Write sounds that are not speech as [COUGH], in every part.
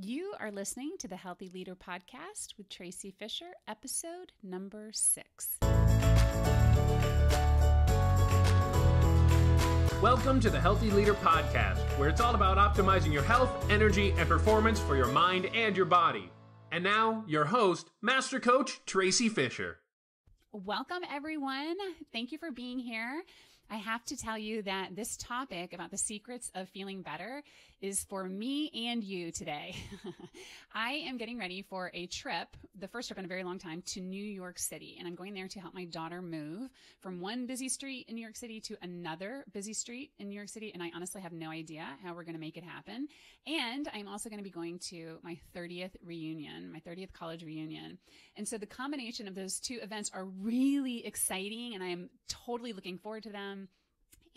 You are listening to the Healthy Leader Podcast with Traci Fisher, episode number six. Welcome to the Healthy Leader Podcast, where it's all about optimizing your health, energy, and performance for your mind and your body. And now, your host, Master Coach Traci Fisher. Welcome, everyone. Thank you for being here. I have to tell you that this topic about the secrets of feeling better is for me and you today. [LAUGHS] I am getting ready for a trip, the first trip in a very long time, to New York City. And I'm going there to help my daughter move from one busy street in New York City to another busy street in New York City. And I honestly have no idea how we're going to make it happen. And I'm also going to be going to my 30th reunion, my 30th college reunion. And so the combination of those two events are really exciting. And I am totally looking forward to them.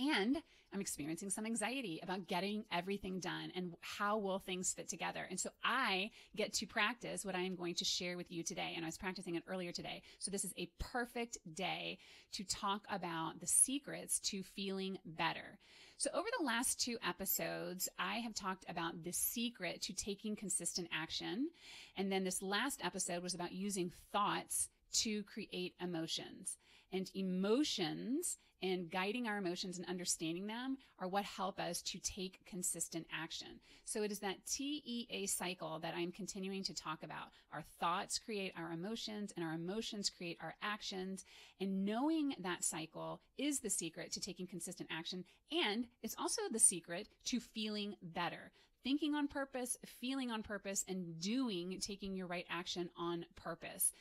And I'm experiencing some anxiety about getting everything done and how will things fit together. And so I get to practice what I am going to share with you today. And I was practicing it earlier today. So this is a perfect day to talk about the secrets to feeling better. So over the last two episodes, I have talked about the secret to taking consistent action. And then this last episode was about using thoughts to create emotions. And emotions and guiding our emotions and understanding them are what help us to take consistent action. So it is that TEA cycle that I'm continuing to talk about. Our thoughts create our emotions and our emotions create our actions. And knowing that cycle is the secret to taking consistent action. And it's also the secret to feeling better thinking on purpose, feeling on purpose, and doing, taking your right action on purpose.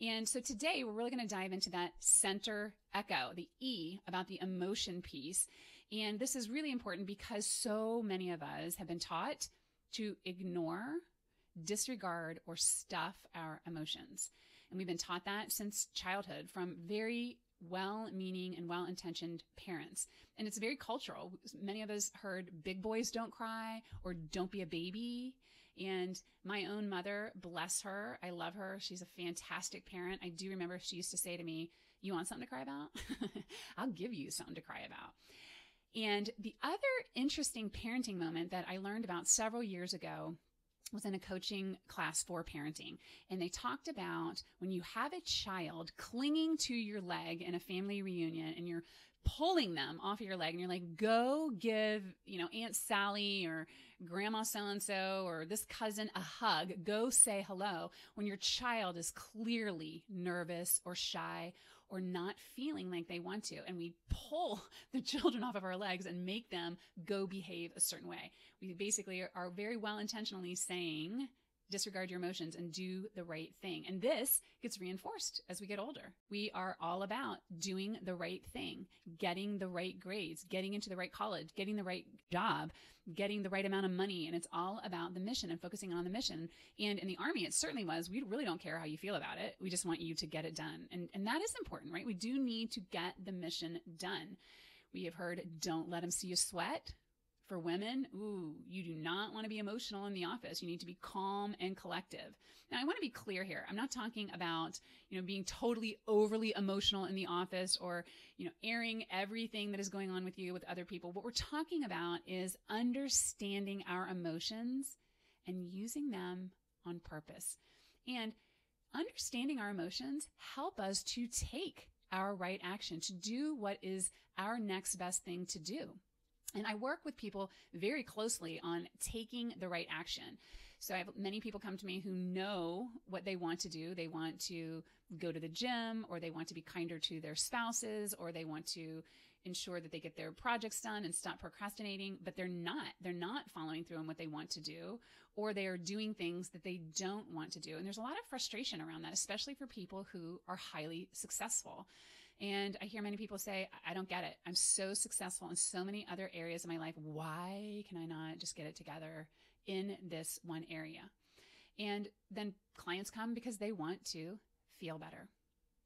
And so today we're really going to dive into that center echo, the E about the emotion piece. And this is really important because so many of us have been taught to ignore, disregard, or stuff our emotions. And we've been taught that since childhood from very well meaning and well intentioned parents. And it's very cultural. Many of us heard big boys don't cry or don't be a baby. And my own mother, bless her, I love her. She's a fantastic parent. I do remember she used to say to me, You want something to cry about? [LAUGHS] I'll give you something to cry about. And the other interesting parenting moment that I learned about several years ago was in a coaching class for parenting. And they talked about when you have a child clinging to your leg in a family reunion and you're pulling them off of your leg and you're like, go give, you know, Aunt Sally or grandma so and so or this cousin a hug, go say hello when your child is clearly nervous or shy or not feeling like they want to. And we pull [LAUGHS] the children off of our legs and make them go behave a certain way. We basically are very well intentionally saying, disregard your emotions and do the right thing. And this gets reinforced as we get older. We are all about doing the right thing, getting the right grades, getting into the right college, getting the right job, getting the right amount of money. And it's all about the mission and focusing on the mission. And in the army, it certainly was, we really don't care how you feel about it. We just want you to get it done. And, and that is important, right? We do need to get the mission done. We have heard, don't let them see you sweat for women, ooh, you do not want to be emotional in the office. You need to be calm and collective. Now, I want to be clear here. I'm not talking about, you know, being totally overly emotional in the office or, you know, airing everything that is going on with you with other people. What we're talking about is understanding our emotions and using them on purpose. And understanding our emotions help us to take our right action, to do what is our next best thing to do. And I work with people very closely on taking the right action. So I have many people come to me who know what they want to do. They want to go to the gym or they want to be kinder to their spouses or they want to ensure that they get their projects done and stop procrastinating, but they're not. They're not following through on what they want to do or they are doing things that they don't want to do. And there's a lot of frustration around that, especially for people who are highly successful. And I hear many people say, I don't get it. I'm so successful in so many other areas of my life. Why can I not just get it together in this one area? And then clients come because they want to feel better.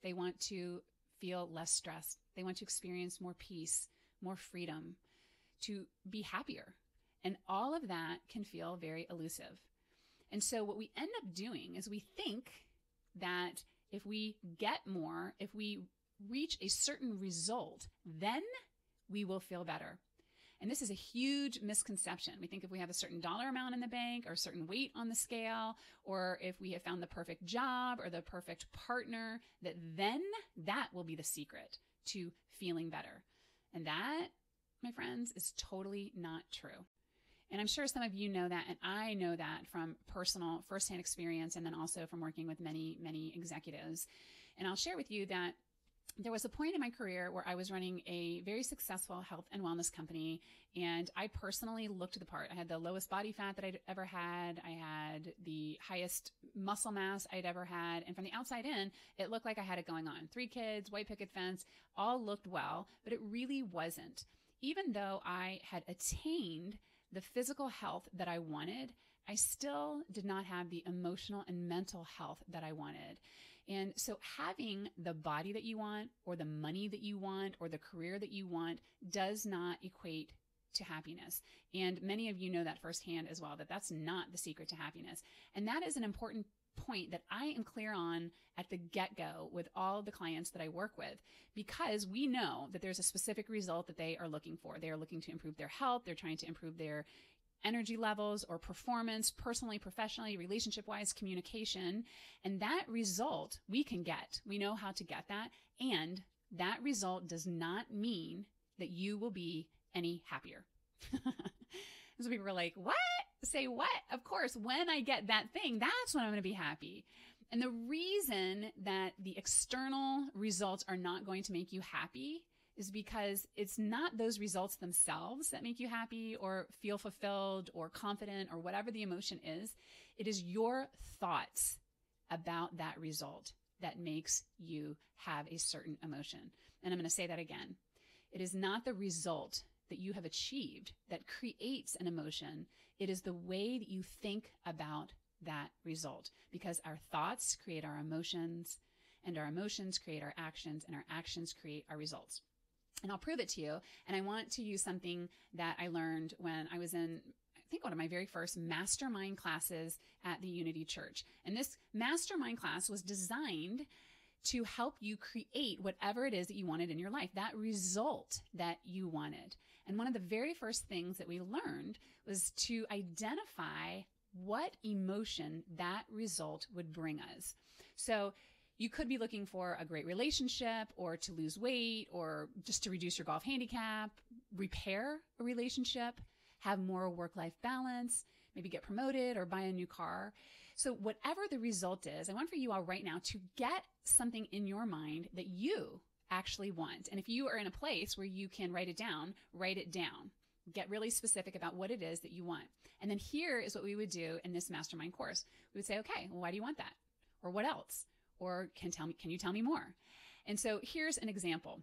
They want to feel less stressed. They want to experience more peace, more freedom, to be happier. And all of that can feel very elusive. And so what we end up doing is we think that if we get more, if we reach a certain result, then we will feel better. And this is a huge misconception. We think if we have a certain dollar amount in the bank or a certain weight on the scale, or if we have found the perfect job or the perfect partner, that then that will be the secret to feeling better. And that, my friends, is totally not true. And I'm sure some of you know that, and I know that from personal firsthand experience and then also from working with many, many executives. And I'll share with you that there was a point in my career where I was running a very successful health and wellness company, and I personally looked the part. I had the lowest body fat that I'd ever had. I had the highest muscle mass I'd ever had. And from the outside in, it looked like I had it going on. Three kids, white picket fence, all looked well, but it really wasn't. Even though I had attained the physical health that I wanted, I still did not have the emotional and mental health that I wanted. And so having the body that you want or the money that you want or the career that you want does not equate to happiness. And many of you know that firsthand as well, that that's not the secret to happiness. And that is an important point that I am clear on at the get go with all the clients that I work with because we know that there's a specific result that they are looking for. They are looking to improve their health. They're trying to improve their energy levels or performance, personally, professionally, relationship wise, communication. And that result we can get. We know how to get that. And that result does not mean that you will be any happier. [LAUGHS] so people were like, what? Say what? Of course, when I get that thing, that's when I'm going to be happy. And the reason that the external results are not going to make you happy is because it's not those results themselves that make you happy or feel fulfilled or confident or whatever the emotion is. It is your thoughts about that result that makes you have a certain emotion. And I'm going to say that again. It is not the result that you have achieved that creates an emotion. It is the way that you think about that result because our thoughts create our emotions and our emotions create our actions and our actions create our results. And I'll prove it to you. And I want to use something that I learned when I was in I think one of my very first mastermind classes at the Unity Church. And this mastermind class was designed to help you create whatever it is that you wanted in your life, that result that you wanted. And one of the very first things that we learned was to identify what emotion that result would bring us. So you could be looking for a great relationship or to lose weight or just to reduce your golf handicap, repair a relationship, have more work life balance, maybe get promoted or buy a new car. So, whatever the result is, I want for you all right now to get something in your mind that you actually want. And if you are in a place where you can write it down, write it down. Get really specific about what it is that you want. And then here is what we would do in this mastermind course. We would say, okay, well, why do you want that? Or what else? Or can tell me, can you tell me more? And so here's an example.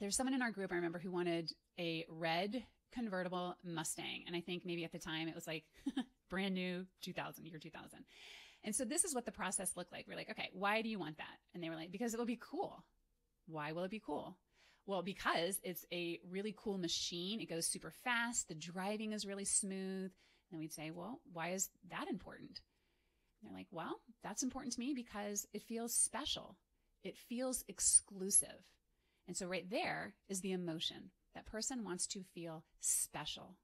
There's someone in our group I remember who wanted a red convertible Mustang. And I think maybe at the time it was like [LAUGHS] brand new 2000, year 2000. And so this is what the process looked like. We're like, okay, why do you want that? And they were like, because it will be cool. Why will it be cool? Well, because it's a really cool machine. It goes super fast. The driving is really smooth. And we'd say, well, why is that important? They're like, well, that's important to me because it feels special. It feels exclusive. And so right there is the emotion. That person wants to feel special.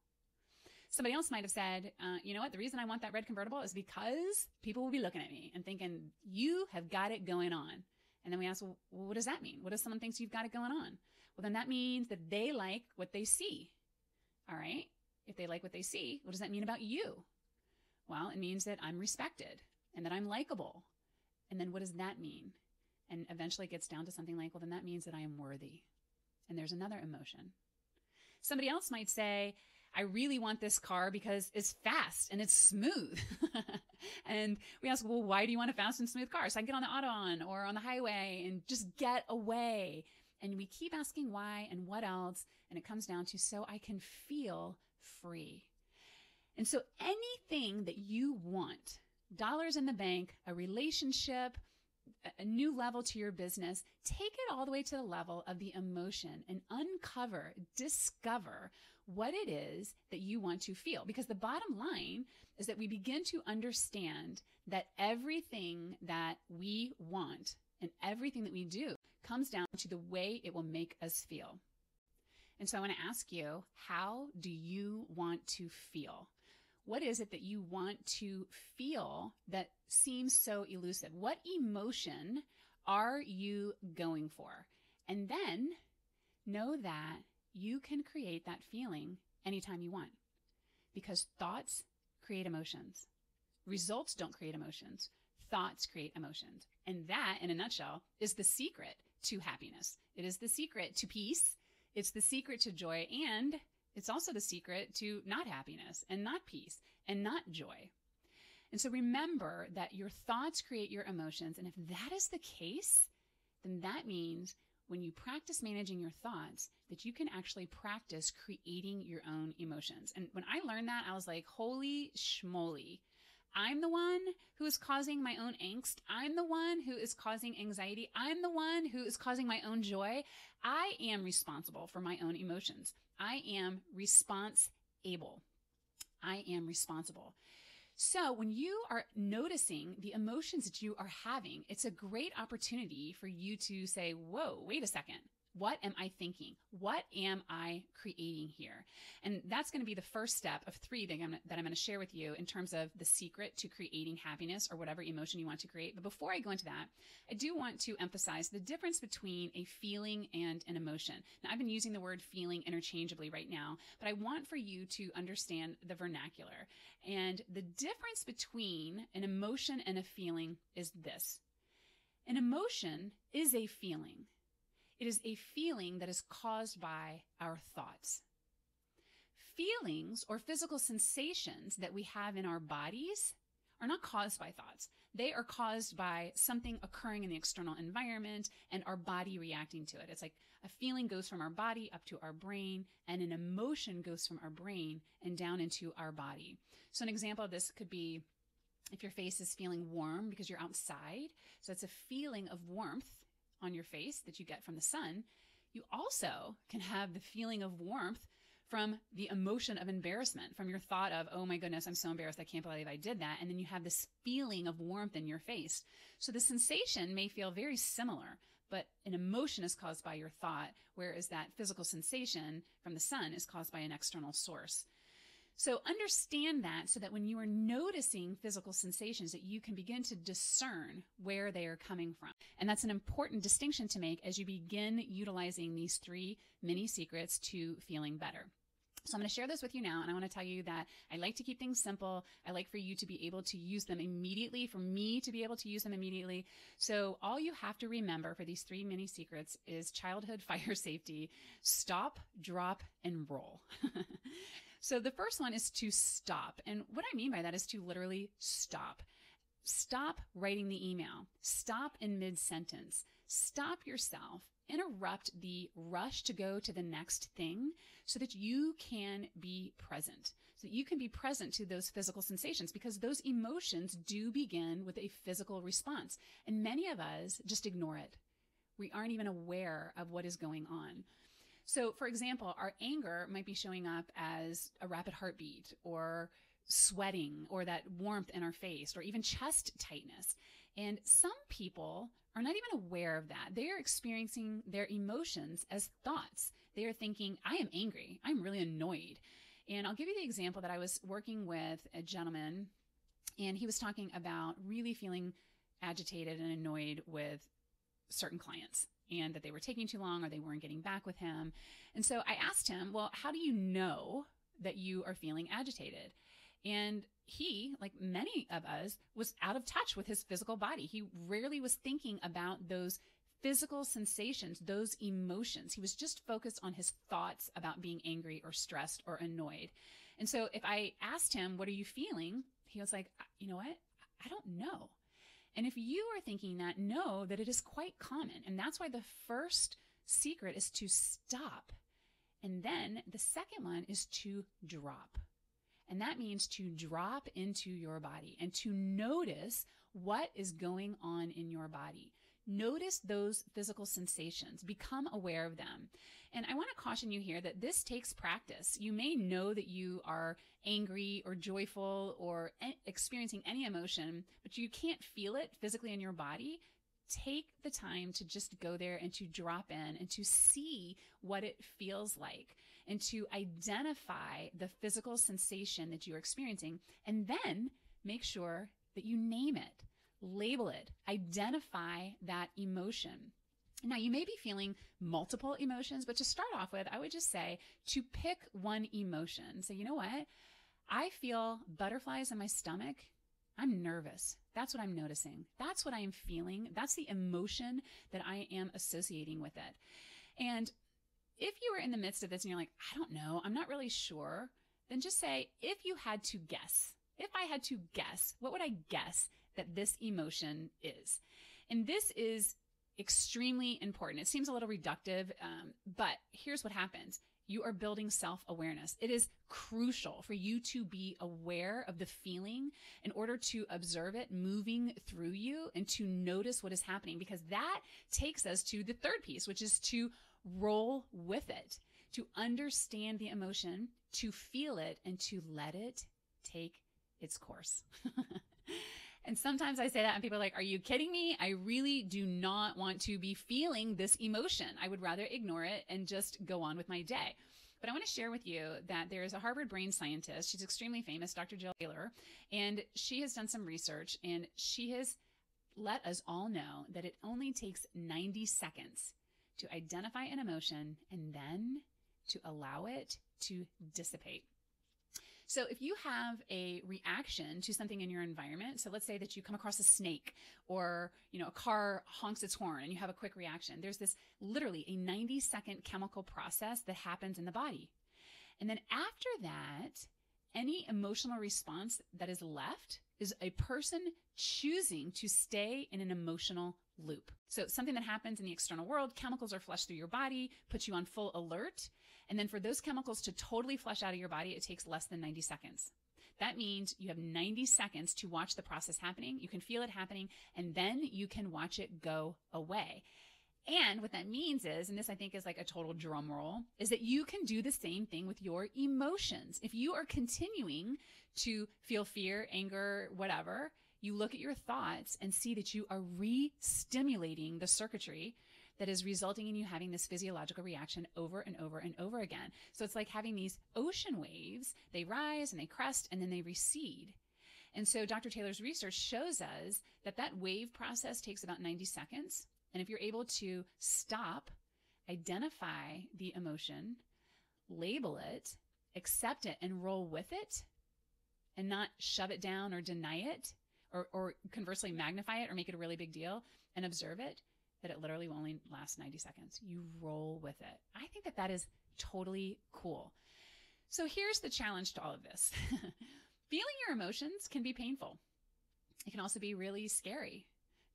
Somebody else might have said, uh, you know what? The reason I want that red convertible is because people will be looking at me and thinking, you have got it going on. And then we ask, well, what does that mean? What if someone thinks you've got it going on? Well, then that means that they like what they see. All right. If they like what they see, what does that mean about you? Well, it means that I'm respected and that I'm likable. And then what does that mean? And eventually it gets down to something like, well, then that means that I am worthy. And there's another emotion. Somebody else might say, I really want this car because it's fast and it's smooth. [LAUGHS] and we ask, well, why do you want a fast and smooth car? So I can get on the Autobahn or on the highway and just get away. And we keep asking why and what else. And it comes down to so I can feel free. And so anything that you want, dollars in the bank, a relationship, a new level to your business, take it all the way to the level of the emotion and uncover, discover what it is that you want to feel. Because the bottom line is that we begin to understand that everything that we want and everything that we do comes down to the way it will make us feel. And so I want to ask you, how do you want to feel? What is it that you want to feel that seems so elusive? What emotion are you going for? And then know that you can create that feeling anytime you want because thoughts create emotions. Results don't create emotions. Thoughts create emotions. And that, in a nutshell, is the secret to happiness. It is the secret to peace. It's the secret to joy. And it's also the secret to not happiness and not peace and not joy. And so remember that your thoughts create your emotions. And if that is the case, then that means when you practice managing your thoughts, that you can actually practice creating your own emotions. And when I learned that, I was like, holy schmoly. I'm the one who is causing my own angst. I'm the one who is causing anxiety. I'm the one who is causing my own joy. I am responsible for my own emotions. I am response able. I am responsible. So when you are noticing the emotions that you are having, it's a great opportunity for you to say, whoa, wait a second. What am I thinking? What am I creating here? And that's going to be the first step of three that I'm, that I'm going to share with you in terms of the secret to creating happiness or whatever emotion you want to create. But before I go into that, I do want to emphasize the difference between a feeling and an emotion. Now, I've been using the word feeling interchangeably right now, but I want for you to understand the vernacular. And the difference between an emotion and a feeling is this. An emotion is a feeling. It is a feeling that is caused by our thoughts. Feelings or physical sensations that we have in our bodies are not caused by thoughts. They are caused by something occurring in the external environment and our body reacting to it. It's like a feeling goes from our body up to our brain and an emotion goes from our brain and down into our body. So an example of this could be if your face is feeling warm because you're outside. So it's a feeling of warmth on your face that you get from the sun, you also can have the feeling of warmth from the emotion of embarrassment, from your thought of, oh my goodness, I'm so embarrassed. I can't believe I did that. And then you have this feeling of warmth in your face. So the sensation may feel very similar, but an emotion is caused by your thought, whereas that physical sensation from the sun is caused by an external source. So understand that so that when you are noticing physical sensations that you can begin to discern where they are coming from. And that's an important distinction to make as you begin utilizing these three mini secrets to feeling better. So I'm going to share this with you now, and I want to tell you that I like to keep things simple. I like for you to be able to use them immediately, for me to be able to use them immediately. So all you have to remember for these three mini secrets is childhood [LAUGHS] fire safety, stop, drop, and roll. [LAUGHS] So the first one is to stop. And what I mean by that is to literally stop. Stop writing the email. Stop in mid sentence. Stop yourself. Interrupt the rush to go to the next thing so that you can be present. So that you can be present to those physical sensations because those emotions do begin with a physical response. And many of us just ignore it. We aren't even aware of what is going on. So, for example, our anger might be showing up as a rapid heartbeat or sweating or that warmth in our face or even chest tightness. And some people are not even aware of that. They are experiencing their emotions as thoughts. They are thinking, I am angry. I'm really annoyed. And I'll give you the example that I was working with a gentleman and he was talking about really feeling agitated and annoyed with certain clients and that they were taking too long or they weren't getting back with him. And so I asked him, Well, how do you know that you are feeling agitated? And he, like many of us, was out of touch with his physical body. He rarely was thinking about those physical sensations, those emotions. He was just focused on his thoughts about being angry or stressed or annoyed. And so if I asked him, What are you feeling? He was like, uh, You know what? I don't know. And if you are thinking that, know that it is quite common. And that's why the first secret is to stop. And then the second one is to drop. And that means to drop into your body and to notice what is going on in your body. Notice those physical sensations, become aware of them. And I want to caution you here that this takes practice. You may know that you are angry or joyful or experiencing any emotion, but you can't feel it physically in your body. take the time to just go there and to drop in and to see what it feels like and to identify the physical sensation that you're experiencing and then make sure that you name it, label it, identify that emotion. Now, you may be feeling multiple emotions, but to start off with, I would just say to pick one emotion. So, you know what? I feel butterflies in my stomach. I'm nervous. That's what I'm noticing. That's what I am feeling. That's the emotion that I am associating with it. And if you were in the midst of this and you're like, I don't know, I'm not really sure, then just say, if you had to guess, if I had to guess, what would I guess that this emotion is? And this is extremely important. It seems a little reductive, um, but here's what happens. You are building self awareness. It is crucial for you to be aware of the feeling in order to observe it moving through you and to notice what is happening, because that takes us to the third piece, which is to roll with it, to understand the emotion, to feel it, and to let it take its course. [LAUGHS] And sometimes I say that and people are like, are you kidding me? I really do not want to be feeling this emotion. I would rather ignore it and just go on with my day. But I want to share with you that there is a Harvard brain scientist. She's extremely famous, Dr. Jill Taylor, and she has done some research and she has let us all know that it only takes 90 seconds to identify an emotion and then to allow it to dissipate. So if you have a reaction to something in your environment, so let's say that you come across a snake or, you know, a car honks its horn and you have a quick reaction. There's this literally a 90 second chemical process that happens in the body. And then after that, any emotional response that is left is a person choosing to stay in an emotional loop. So something that happens in the external world, chemicals are flushed through your body, puts you on full alert. And then for those chemicals to totally flush out of your body, it takes less than 90 seconds. That means you have 90 seconds to watch the process happening. You can feel it happening and then you can watch it go away. And what that means is, and this I think is like a total drum roll, is that you can do the same thing with your emotions. If you are continuing to feel fear, anger, whatever, you look at your thoughts and see that you are re stimulating the circuitry that is resulting in you having this physiological reaction over and over and over again. So it's like having these ocean waves. They rise and they crest and then they recede. And so Dr. Taylor's research shows us that that wave process takes about 90 seconds. And if you're able to stop, identify the emotion, label it, accept it, and roll with it, and not shove it down or deny it, or, or conversely magnify it or make it a really big deal and observe it, that it literally will only last 90 seconds. You roll with it. I think that that is totally cool. So here's the challenge to all of this. [LAUGHS] Feeling your emotions can be painful. It can also be really scary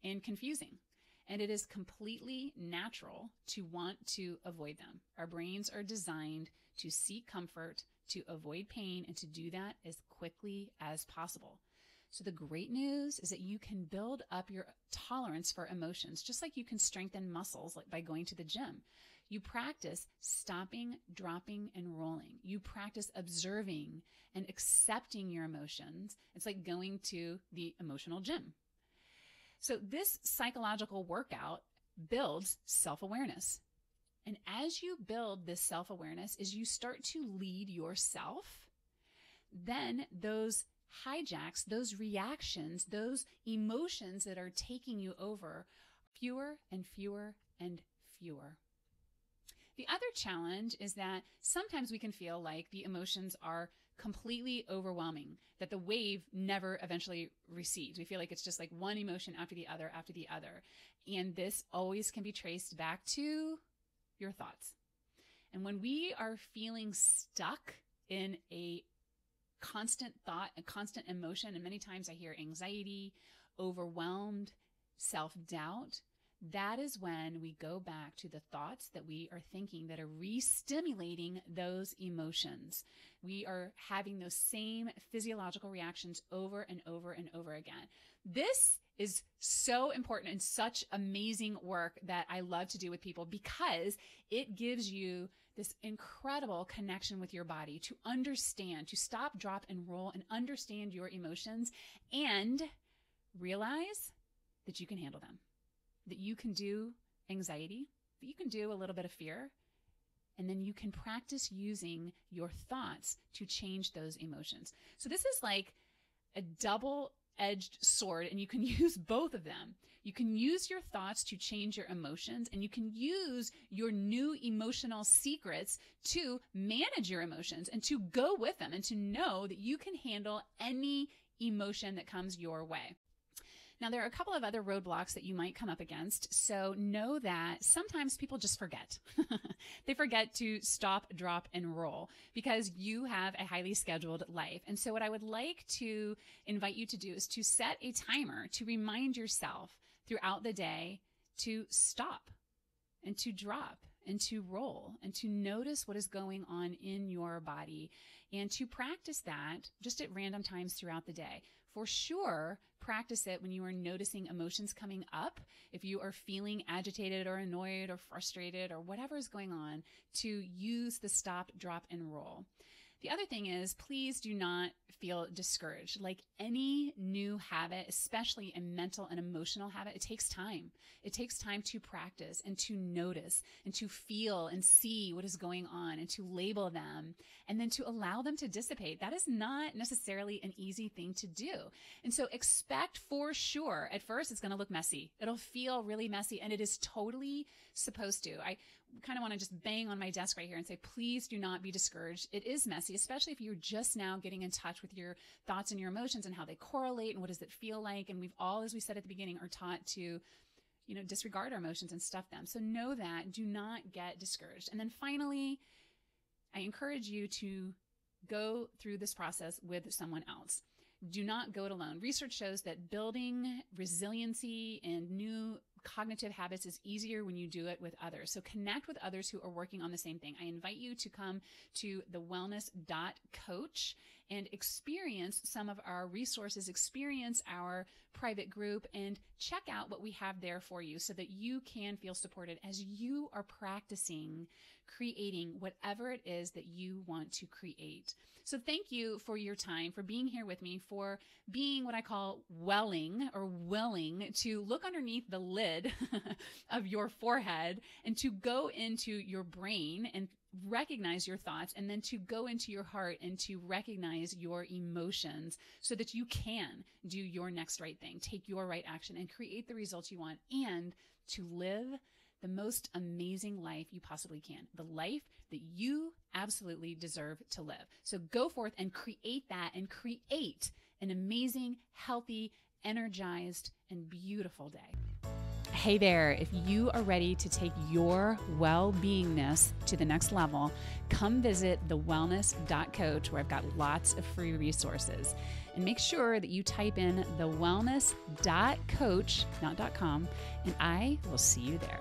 and confusing. And it is completely natural to want to avoid them. Our brains are designed to seek comfort, to avoid pain, and to do that as quickly as possible. So the great news is that you can build up your tolerance for emotions, just like you can strengthen muscles like by going to the gym. You practice stopping, dropping, and rolling. You practice observing and accepting your emotions. It's like going to the emotional gym. So this psychological workout builds self-awareness. And as you build this self-awareness, as you start to lead yourself, then those hijacks, those reactions, those emotions that are taking you over, fewer and fewer and fewer. The other challenge is that sometimes we can feel like the emotions are completely overwhelming, that the wave never eventually recedes. We feel like it's just like one emotion after the other after the other. And this always can be traced back to your thoughts. And when we are feeling stuck in a constant thought and constant emotion. And many times I hear anxiety, overwhelmed, self doubt. That is when we go back to the thoughts that we are thinking that are re stimulating those emotions. We are having those same physiological reactions over and over and over again. This is so important and such amazing work that I love to do with people because it gives you this incredible connection with your body to understand, to stop, drop, and roll and understand your emotions and realize that you can handle them. that you can do anxiety, that you can do a little bit of fear, and then you can practice using your thoughts to change those emotions. So this is like a double edged sword and you can [LAUGHS] use both of them. You can use your thoughts to change your emotions and you can use your new emotional secrets to manage your emotions and to go with them and to know that you can handle any emotion that comes your way. Now, there are a couple of other roadblocks that you might come up against. So know that sometimes people just forget. [LAUGHS] they forget to stop, drop, and roll because you have a highly scheduled life. And so what I would like to invite you to do is to set a timer to remind yourself throughout the day to stop and to drop and to roll and to notice what is going on in your body and to practice that just at random times throughout the day for sure practice it when you are noticing emotions coming up. If you are feeling agitated or annoyed or frustrated or whatever is going on, to use the stop, drop, and roll. The other thing is, please do not feel discouraged. Like any new habit, especially a mental and emotional habit, it takes time. It takes time to practice and to notice and to feel and see what is going on and to label them and then to allow them to dissipate. That is not necessarily an easy thing to do. And so expect for sure. At first, it's going to look messy. It'll feel really messy and it is totally supposed to. I kind of want to just bang on my desk right here and say, please do not be discouraged. It is messy, especially if you're just now getting in touch with your thoughts and your emotions and how they correlate and what does it feel like. And we've all, as we said at the beginning, are taught to, you know, disregard our emotions and stuff them. So know that. Do not get discouraged. And then finally, I encourage you to go through this process with someone else. Do not go it alone. Research shows that building resiliency and new cognitive habits is easier when you do it with others. So connect with others who are working on the same thing. I invite you to come to the wellness.coach and experience some of our resources, experience our private group and check out what we have there for you so that you can feel supported as you are practicing creating whatever it is that you want to create. So thank you for your time, for being here with me, for being what I call welling or willing to look underneath the lid [LAUGHS] of your forehead and to go into your brain and recognize your thoughts and then to go into your heart and to recognize your emotions so that you can do your next right thing, take your right action and create the results you want and to live the most amazing life you possibly can, the life that you absolutely deserve to live. So go forth and create that and create an amazing, healthy, energized, and beautiful day. Hey there, if you are ready to take your well beingness to the next level, come visit thewellness.coach where I've got lots of free resources. And make sure that you type in thewellness.coach, not .com, and I will see you there.